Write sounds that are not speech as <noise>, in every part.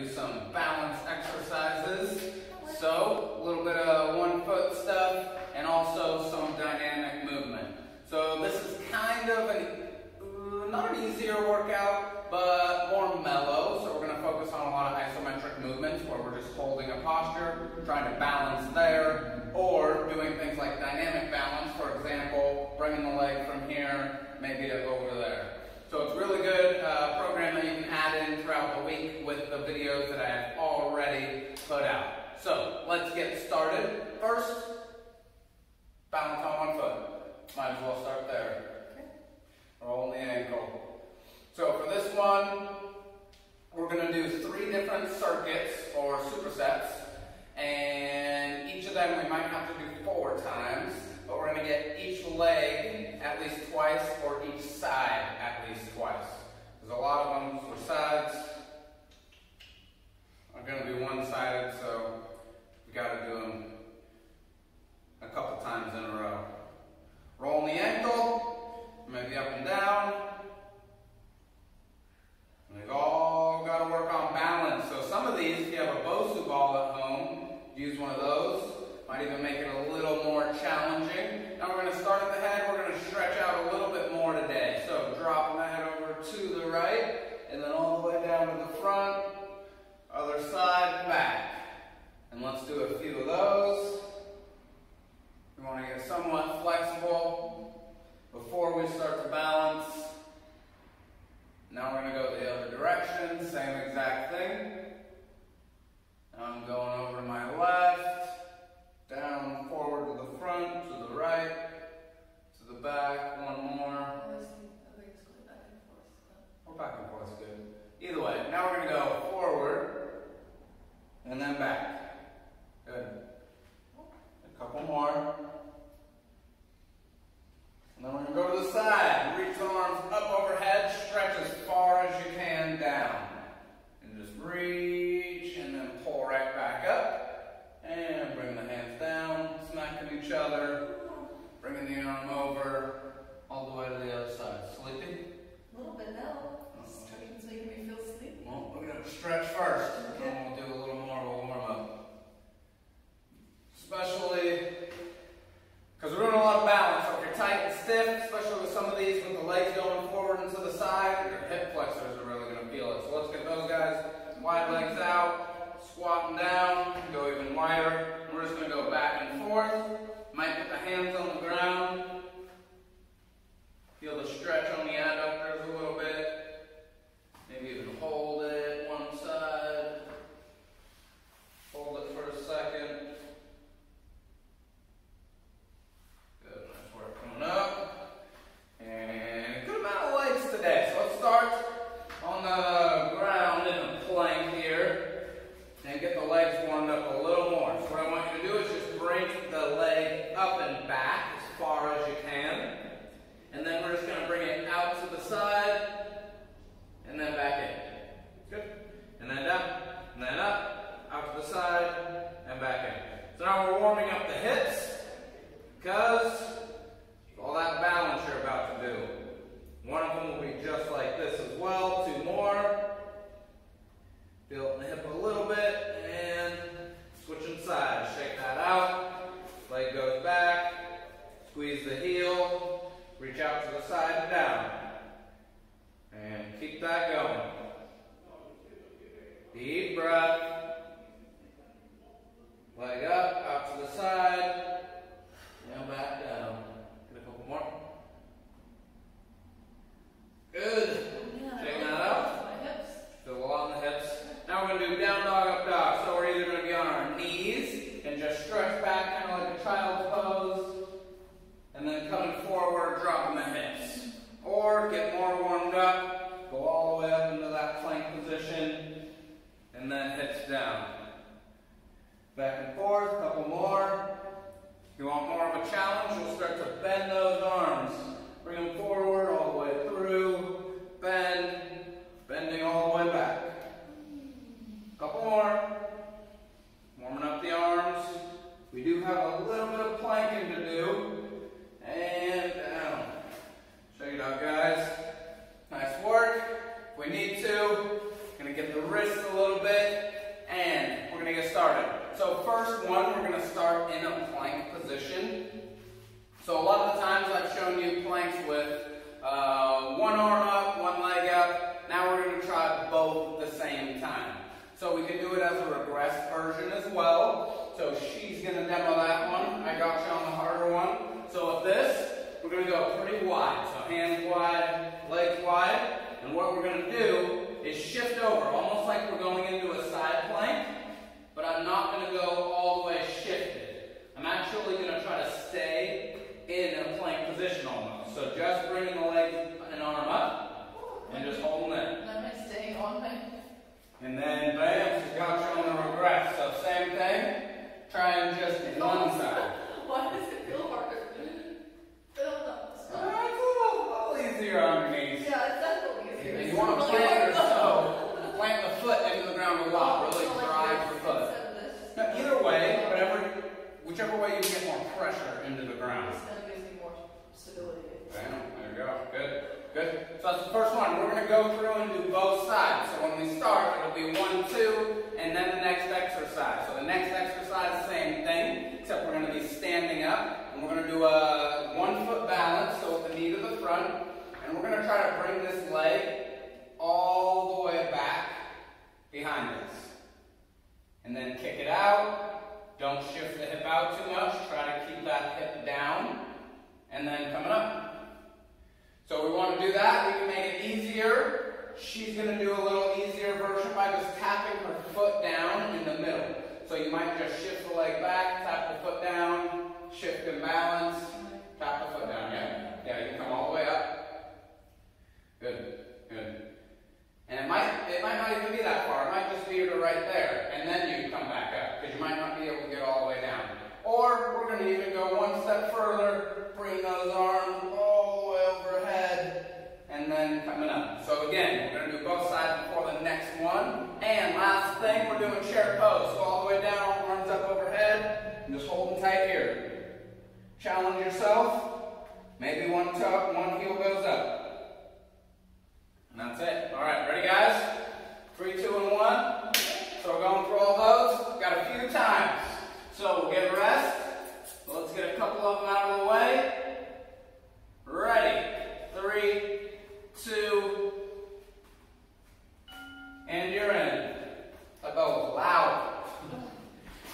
do some balance exercises. So, a little bit of one foot stuff and also some dynamic movement. So this is kind of an, not an easier workout, but more mellow. So we're going to focus on a lot of isometric movements where we're just holding a posture, trying to balance there, or doing things like dynamic balance. For example, bringing the leg from here, maybe to over there. So it's really good uh, program that you can add in throughout the week with the videos that I have already put out. So let's get started. First, balance on one foot. Might as well start there. Roll the ankle. So for this one, we're going to do three different circuits or supersets. And each of them we might have to do four times. But we're going to get each leg at least twice or each side at least twice. There's a lot of them for sides. I'm going to be one-sided, so we got to do them a couple times in a row. Rolling the ankle, maybe up and down. We've all got to work on balance. So some of these, if you have a Bosu ball at home, use one of those. Might even make it a little more challenging. Now we're going to start at the head. We're going to stretch out a little bit more today. So dropping the head over to the right, and then all the way down to the front, other side, back. And let's do a few of those. We want to get somewhat flexible before we start to balance. Now we're going to go the other direction, same exact thing. I'm going over to my left, down, forward to the front, to the right, to the back, one more. Or back and forth good. Either way, now we're going to go forward and then back. Good. A couple more. And then we're going to go to the side. Reach the arms up overhead. Stretch as far as you can down. And just reach and then pull right back up. And bring the hands down, smacking each other. Bringing the arm over all the way to the other side. Sleepy? A little bit now. Stretching's making me feel sleepy. Well, we're going to stretch first. And then we'll do a little more of a warm up. Especially because we're doing a lot of balance. Tight and stiff, especially with some of these with the legs going forward and to the side, your hip flexors are really going to feel it. So let's get those guys wide legs out, squatting down, go even wider. We're just going to go back and forth. Might put the hands on the ground. Feel the stretch on the adductors a little bit. Maybe even hold it one side. Hold it for a second. Good, nice work coming up. And good amount of legs today. So let's start on the ground in a plank here and get the legs warmed up a little more. So what I want you to do is just bring the leg up and back as far as you can. And then we're just going to bring it out to the side and then back in. Good. And then down, and then up, out to the side, and back in. So now we're warming up the hips because all that balance you're about to do. One of them will be just like this as well. Two more. Feel the hip a little bit and switching sides. Shake that out. Leg goes back. Squeeze the heel. Reach out to the side and down. And keep that going. Deep breath. Leg up, out to the side. And back down. Get a couple more. Good. Yeah, Check I that like out. My hips. Feel a lot in the hips. Now we're going to do down dog, up dog. So we're either going to be on our knees and just stretch back kind of like a child's pose. And then coming forward, dropping the hips. Or get more warmed up, go all the way up into that plank position, and then hips down. Back and forth, couple more. If you want more of a challenge, you'll start to bend those arms. Bring them forward all the way through, bend, bending all the way back. Couple more. Warming up the arms. We do have a little bit of planking to do. And down. Check it out, guys. Nice work. If we need to, Gonna get the wrists a little bit, and we're gonna get started. So first one, we're gonna start in a plank position. So a lot of the times I've shown you planks with uh, one arm up, one leg up. Now we're gonna try both at the same time. So we can do it as a regressed version as well. So she's gonna demo that one. I got you on the harder one. So with this, we're gonna go pretty wide. So hands wide, legs wide. And what we're gonna do is shift over, almost like we're going into a side plank, but I'm not gonna go all the way shifted. I'm actually gonna try to stay in a plank position almost. So just bringing the legs and arm up, and just holding it. Let me stay on my? And then bam, she's got you on the regress. So same thing, try and just one side. <laughs> Why does it feel harder? Feel not. Uh, it's a little, little easier on your knees. Yeah, it's definitely easier. You It's want to really plant hard. yourself, plant the foot into the ground a lot, really So like drive this the foot. instead of this. Now, either way, whatever, whichever way you get more pressure into the ground. This kind of gives me more stability. Bam, there you go. Good, good. So that's the first one. We're going to go through and do both sides. So when we start, it'll be one, two, and then the next exercise. So the next exercise, same thing, except we're going to be standing up, and we're going to do a one foot balance, so with the knee to the front, and we're going to try to bring this leg all the way back behind us. And then kick it out. Don't shift the hip out too much. Try to keep that hip down. And then coming up. So we want to do that. We can make it easier. She's going to do a little easier version by just tapping her foot down in the middle. So you might just shift the leg back, tap the foot down, shift and balance, tap the foot down. Yeah, yeah. You can come all the way up. Good, good. And it might it might not even be that far. It might just be to right there, and then you can come back up because you might not be able to get all the way down. Or we're going to even go one step further, bring those arms all the way overhead, and then coming up. So again, we're going to do both sides before the next one. And last thing, we're doing chair pose. So all the way down, arms up overhead, and just holding tight here. Challenge yourself. Maybe one toe, one heel goes up. And that's it. All right, ready, guys? Three, two, and one. So we're going through all those. Got a few times. So we'll get a rest. Let's get a couple of them out of the way. Ready. Three, two, and you're in. That bell was loud.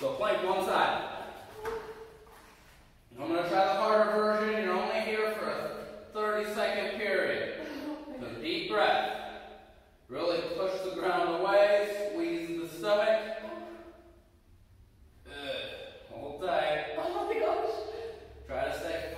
So plank one side. I'm going to try the harder version. You're only here for a 30 second period. So deep breath. Really push the ground away, squeeze the stomach. Good. Hold tight. Oh my gosh. Try to stay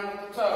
Deuteronomy 12.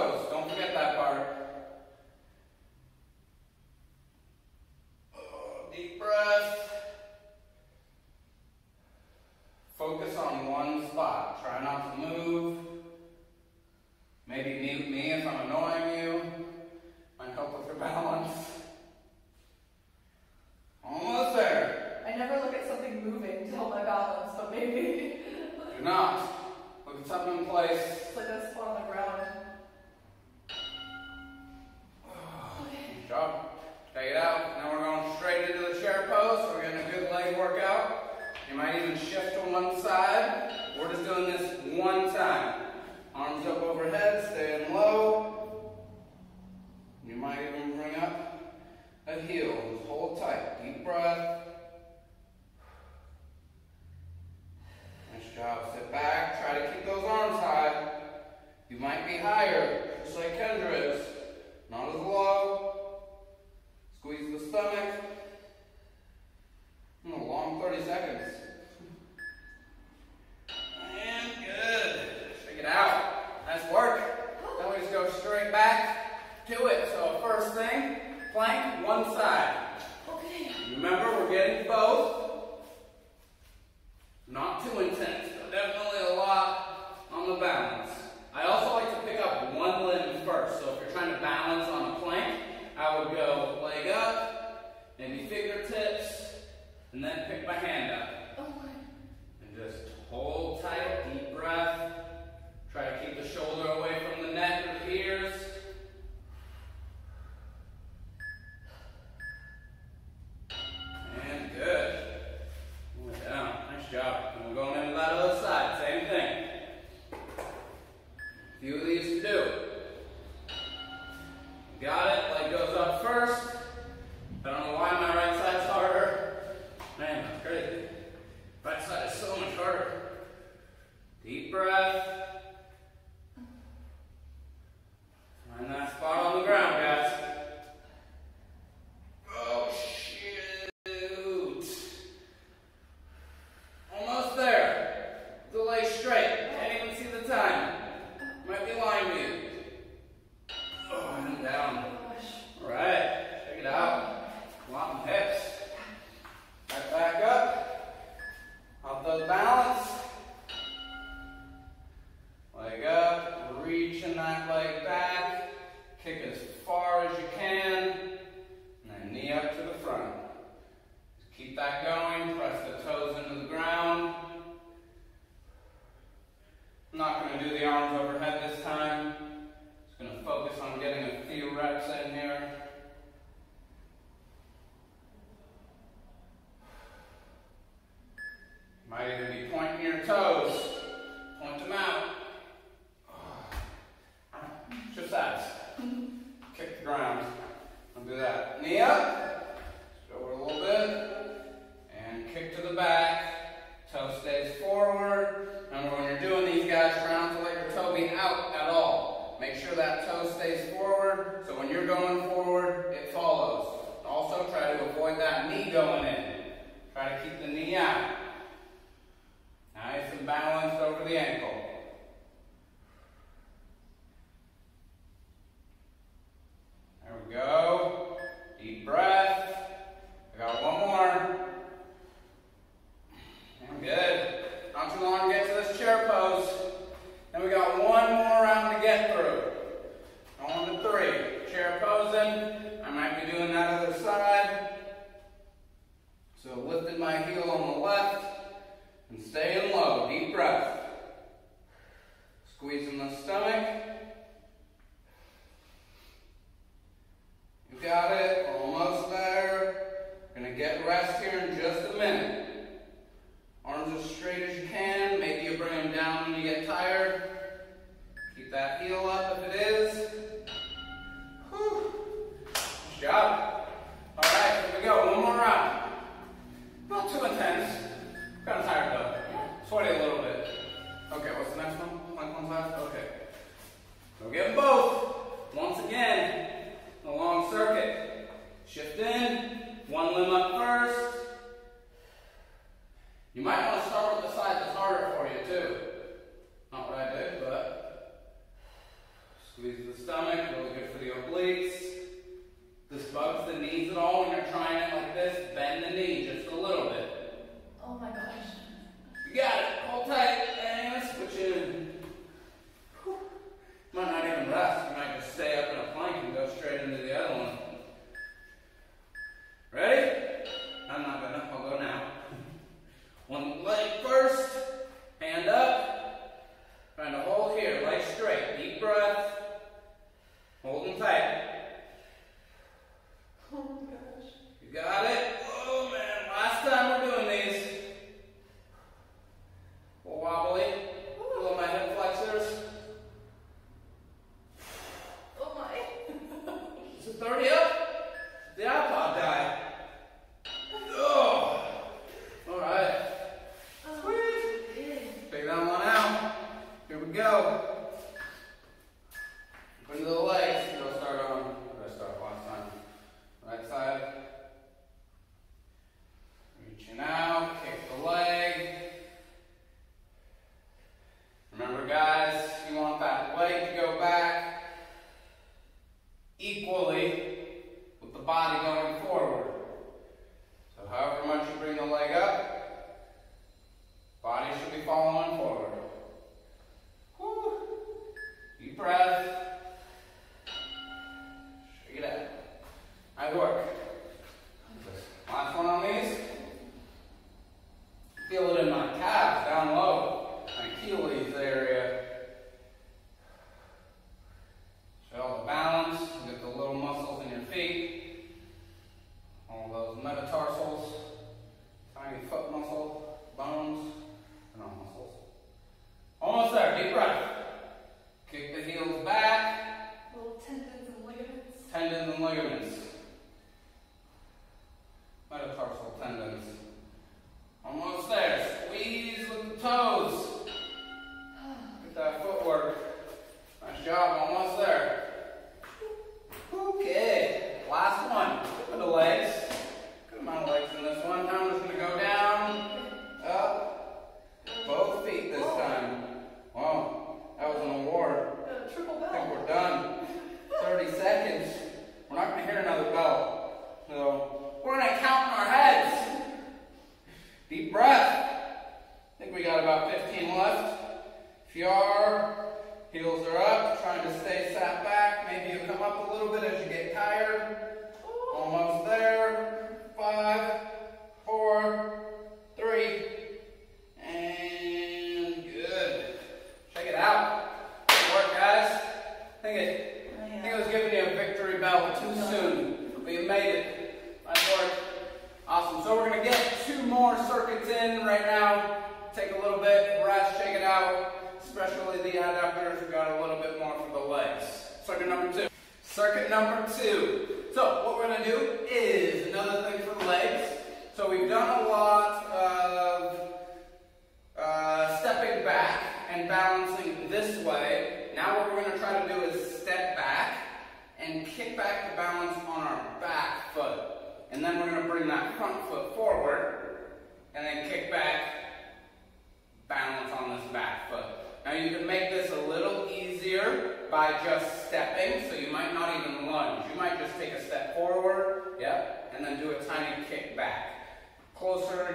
I work.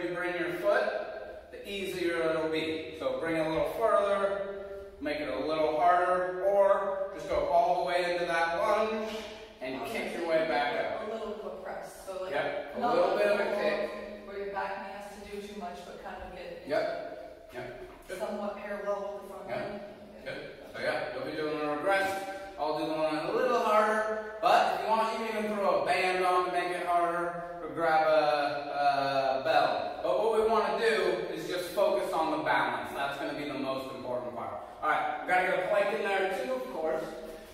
you bring your foot, the easier it'll be. So bring it a little further, make it a little harder, or just go all the way into that lunge and okay. kick your way back up. A little bit of a press. So like yep, a little bit of a kick. Where your back knee has to do too much, but kind of get yep. Yep. Somewhat parallel with the front yep. knee. Good. So yeah, you'll be doing a regress. I'll do the one a little harder.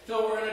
Don't worry.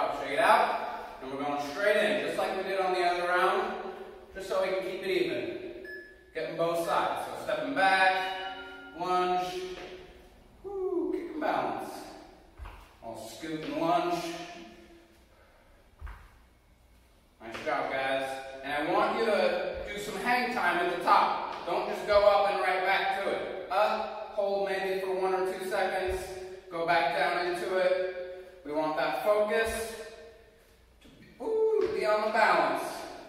job. Shake it out. And we're going straight in, just like we did on the other round, just so we can keep it even. Getting both sides. So stepping back, lunge, whoo, kick and balance. All scoop and lunge. Nice job, guys. And I want you to do some hang time at the top. Don't just go up and right back to it. Up, hold maybe for one or two seconds, go back down into it, we want that focus to ooh, be on the balance.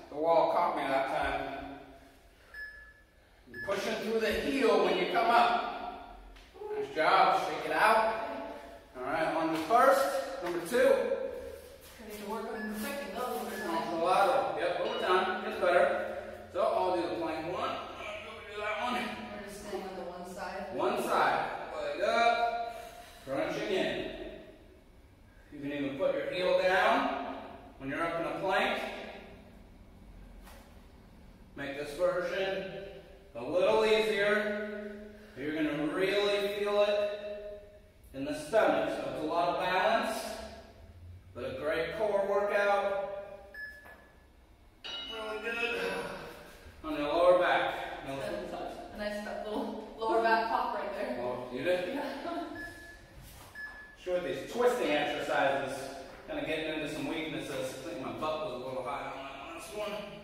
The wall caught me that time. You're pushing through the heel when you come up. Nice job. Shake it out. All right, on the first. Number two. I need to work on the second. Those on the lateral. Yep, over time. Gets better. So I'll do the plank one. I'm gonna do that one. We're just staying on the one side. One side. You can even put your heel down when you're up in a plank. Make this version a little easier. You're going to really feel it in the stomach. So it's a lot of balance, but a great core workout. Really good on the lower back. doing these twisting exercises, kind of getting into some weaknesses. I think my butt was a little high on that last one.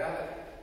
reality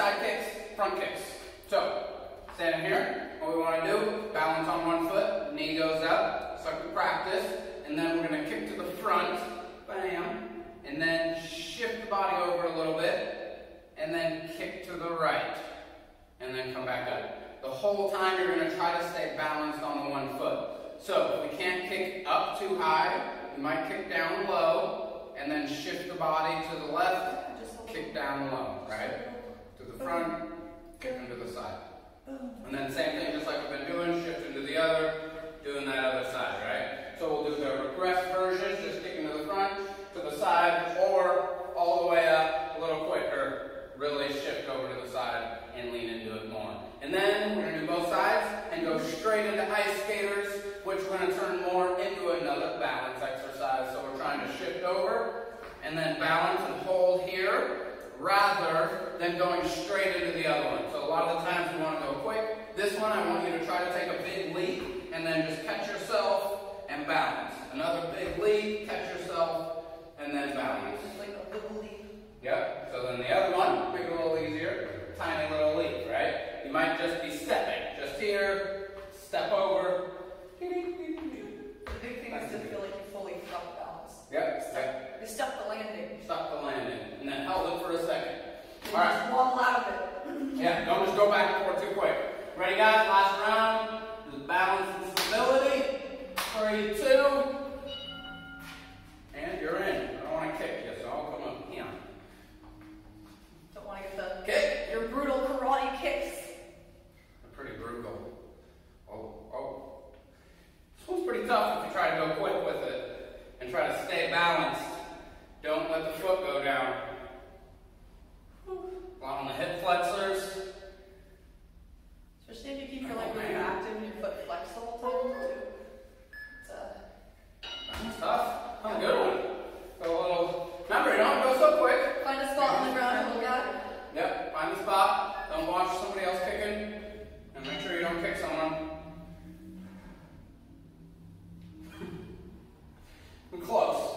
side kicks, front kicks. So, stand here. What we want to do, balance on one foot, knee goes up, Start to practice, and then we're going to kick to the front, bam, and then shift the body over a little bit, and then kick to the right, and then come back up. The whole time you're going to try to stay balanced on the one foot. So, if we can't kick up too high, we might kick down low, and then shift the body to the left, kick down low, right? front, them into the side. And then same thing, just like we've been doing, shift into the other, doing that other side, right? So we'll do the regress version, just kicking to the front, to the side, or all the way up, a little quicker, really shift over to the side and lean into it more. And then we're gonna do both sides and go straight into ice skaters, which we're gonna turn more into another balance exercise. So we're trying to shift over and then balance and hold here rather than going straight into the other one. So a lot of the times we want to go quick. This one I want you to try to take a big leap and then just catch yourself and balance. Another big leap, catch yourself, and then balance. It's like a little leap. Yep. So then the other one, make it a little easier. Tiny little leap, right? You might just be stepping. Just here, step over. The big thing is to feel like you fully felt balance. Yep. Step. You stuck the landing. Stop the landing. And then held it for a second. You All right. just waddle out of it. Yeah, don't just go back and forth too quick. Ready, guys? Last round. Just balance and stability. Three, two. And you're in. I don't want to kick you, so I'll come up here. Don't want to get the Kick. your brutal karate kicks. They're pretty brutal. Oh, oh. This one's pretty tough if you try to go quick with it and try to stay balanced. Don't let the foot go down. A lot on the hip flexors. Especially if you keep your leg really active and your foot flexed the whole time. too. It's uh, That's tough. That's a good one. Go a little. Remember, don't go so quick. find a spot on the ground and look at it. Yep, find the spot. Don't watch somebody else kicking. And make sure you don't kick someone. We're close.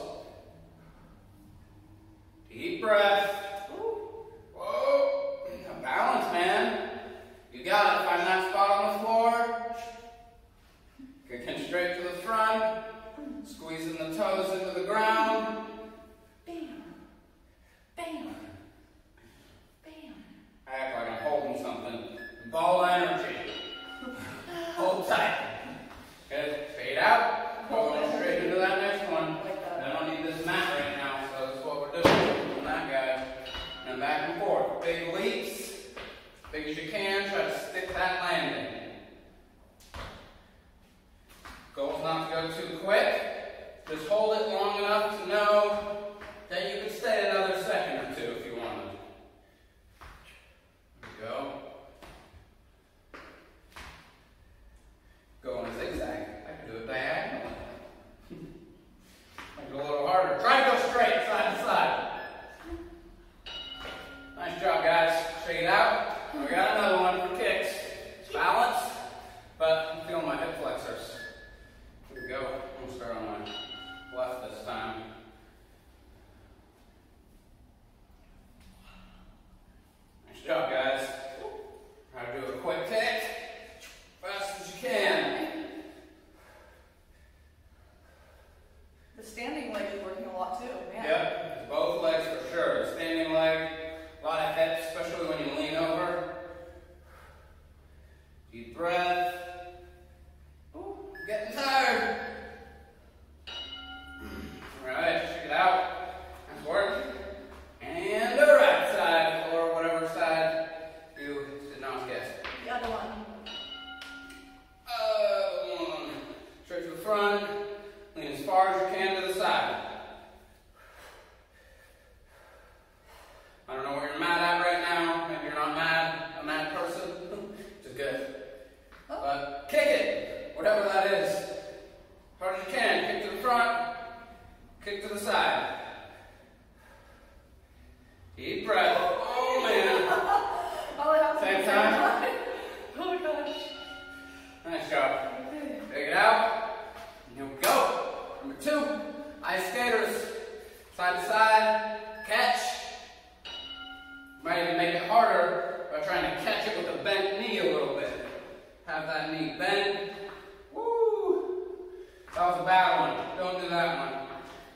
Deep breath.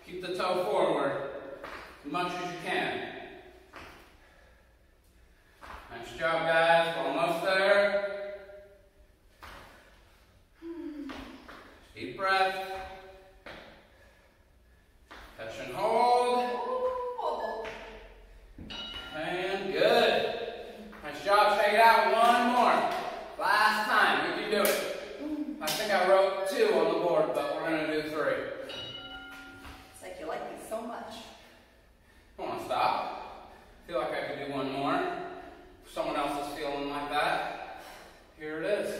Keep the toe forward as much as you can. Nice job, guys. We're almost there. Deep breath. Touch and hold. And good. Nice job. Shake it out. One more. Last time. You can do it. I think I wrote two I like it so much. I want to stop. feel like I could do one more. If someone else is feeling like that, here it is.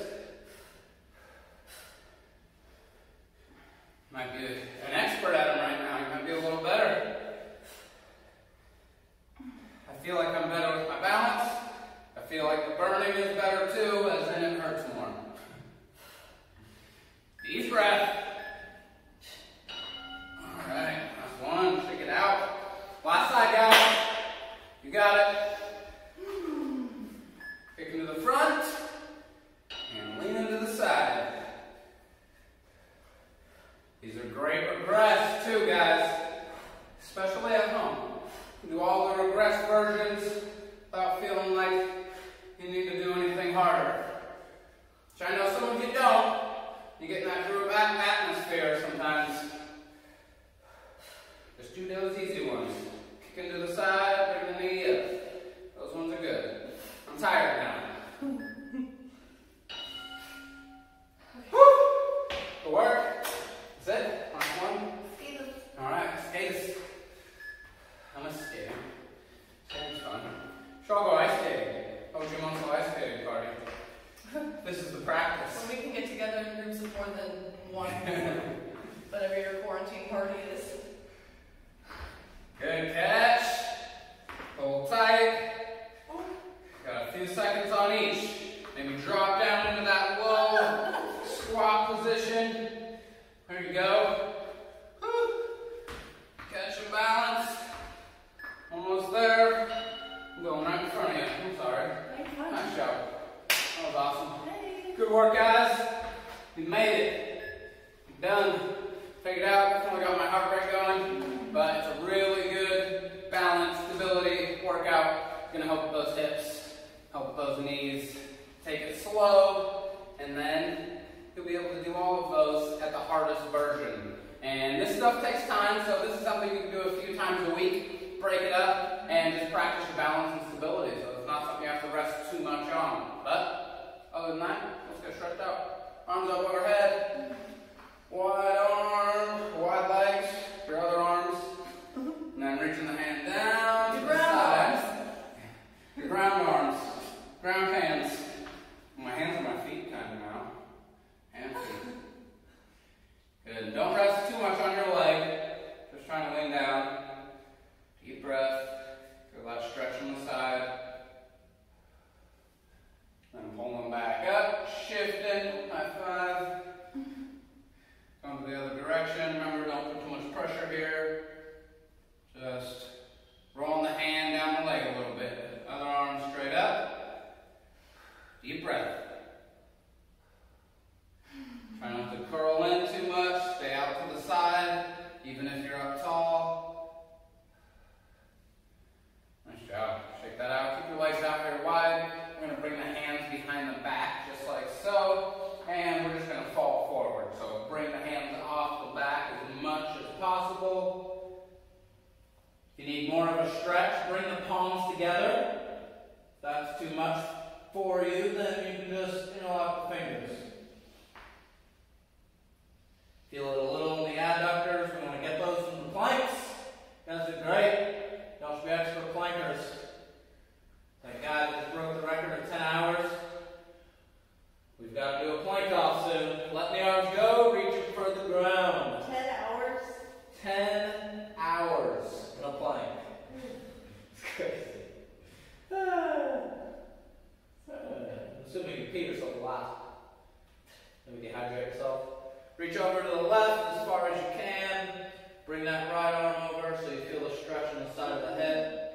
Might be an expert at them right now. You might be a little better. I feel like I'm better with my balance. I feel like the burning is better too, as in it hurts more. Deep breath. Last side, guys. You got it. Kick into the front and lean into the side. These are great regress too, guys, especially at home. Do all the regress versions without feeling like you need to do anything harder. Which I know some of you don't. You get in that group atmosphere sometimes. Just do those easy ones. Kick into the side, bring the knee up. Those ones are good. I'm tired now. Woo! Good work. That's it. Last one. All right, skates. I'm a skater. Skating's fun. Sure, I'll go ice skating. Oh, Jim wants to ice skating party. This is the practice. When we can get together in groups of more than one, whatever your quarantine party is. Good catch. Hold tight. Got a few seconds on each. Maybe drop down into that low squat position. There you go. Whew. Catch and balance. Almost there. I'm going right in front of you. I'm sorry. Nice job. That was awesome. Good work, guys. We made it. We're done. Figured out. Definitely got my heart rate going. But it's a really good balance, stability workout. Gonna help with those hips, help with those knees. Take it slow, and then you'll be able to do all of those at the hardest version. And this stuff takes time, so this is something you can do a few times a week. Break it up and just practice your balance and stability. So it's not something you have to rest too much on. But other than that, let's get stretched out. Arms up overhead. Wide arms, wide legs, your other arms. And then reaching the hand down to the ground side. Your ground arms, ground hands. My hands on my feet kind of now. Hands. feet. Good. Don't rest too much on your leg. Just trying to lean down. Deep breath. Get a lot of stretch on the side. Then pulling back up, shifting, high five. Come to the other direction. Remember, don't put too much pressure here. Just rolling the hand down the leg a little bit. Other arm straight up. Deep breath. Try not to curl in too much. Stay out to the side, even if you're up tall. Nice job. Shake that out. Keep your legs out here wide. We're going to bring the hands behind the back, just like so. And we're just going to fall forward. So bring the hands off the back as much as possible. If you need more of a stretch, bring the palms together. If that's too much for you, then you can just interlock the fingers. Feel it a little in the adductors. We want to get those from the planks. You guys did great. Y'all should be expert plankers. That guy that just broke the record of 10 hours. We've got to do a plank off soon. Let the arms go, reach for the ground. Ten hours. 10 hours in a plank. It's crazy. Ah. Ah. Assuming you pee yourself a lot. Maybe dehydrate yourself. Reach over to the left as far as you can. Bring that right arm over so you feel the stretch on the side of the head.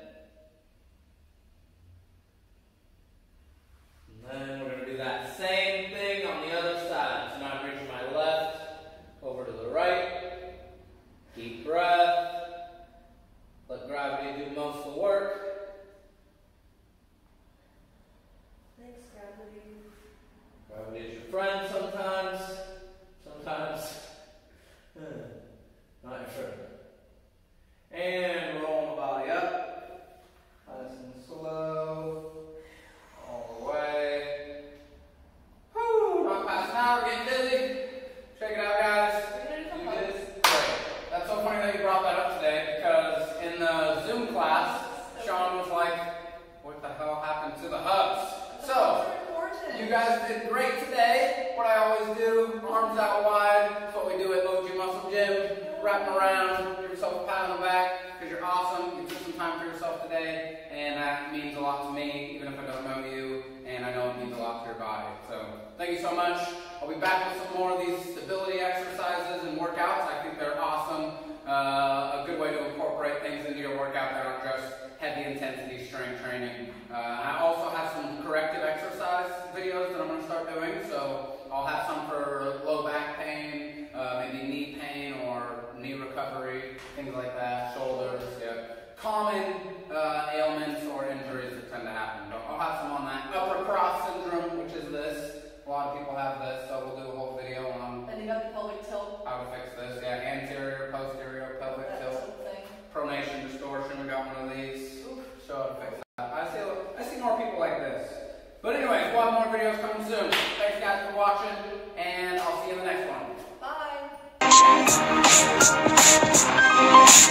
And then we're going to do that same thing on the other side. So now I'm reaching my left over to the right. Deep breath. Let gravity do most of the work. Thanks, gravity. Gravity is your friend sometimes. Sometimes. eh, Not your friend. And roll the body up. Nice and slow. All the way. Whew, not past an hour, getting dizzy. Check it out, guys. Are we gonna do You some did great. That's so funny that you brought that up today because in the Zoom class, Sean was like, what the hell happened to the hubs? So, Those are important. you guys did great today. What I always do, arms out wide. That's what we do at OG Muscle Gym. Wrap them around, give yourself a pat on the back because you're awesome. You took some time for yourself today, and that means a lot to me, even if I don't know you. And I know you so much. I'll be back with some more of these stability exercises and workouts. I think they're awesome. Uh, a good way to incorporate things into your workout that aren't just heavy intensity strength training. Uh, I also have some corrective exercise videos that I'm going to start doing. So I'll have some for low back pain, uh, maybe knee pain or knee recovery, things like that, shoulders, yeah. Common uh, ailments or injuries that tend to happen. I'll have some on that. Upper cross Oh.